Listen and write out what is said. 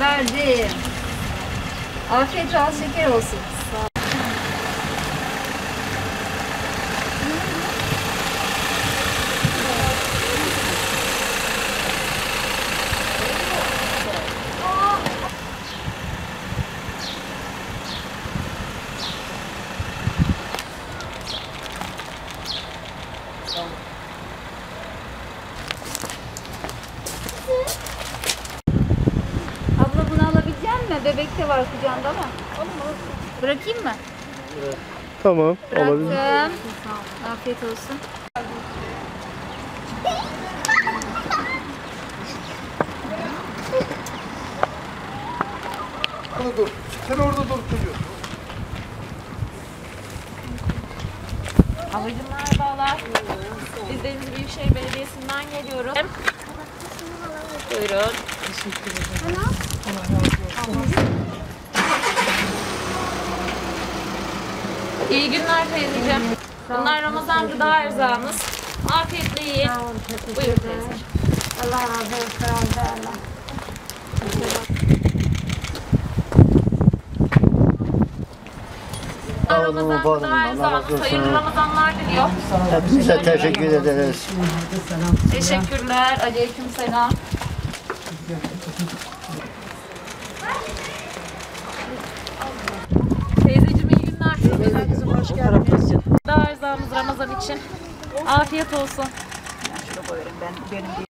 verdim. Afiyet bal şeker olsun. Abla Bebek de var kucağında ama. Bırakayım mı? Tamam olabilir. Bıraktım. Afiyet olsun. Orada dur. Sen orada dur çocuğum. Ablacığım merhabalar. Biz Denizli Büyükşehir Belediyesi'nden geliyoruz. Buyurun. İyi günler teyzeciğim. Bunlar Ramazan gıda erzağımız. Afiyetle yiyin. Buyur teyzeciğim. Allah razı olsun. Allah. Ramazan gıda erzağımız. Hayırlı Ramazanlar diliyor. Hepinize teşekkür ederiz. Teşekkürler. Aleyküm selam. Teyzeciğim iyi günler. Kızım hoş geldiniz. Daha erzağımız Ramazan için. Afiyet olsun.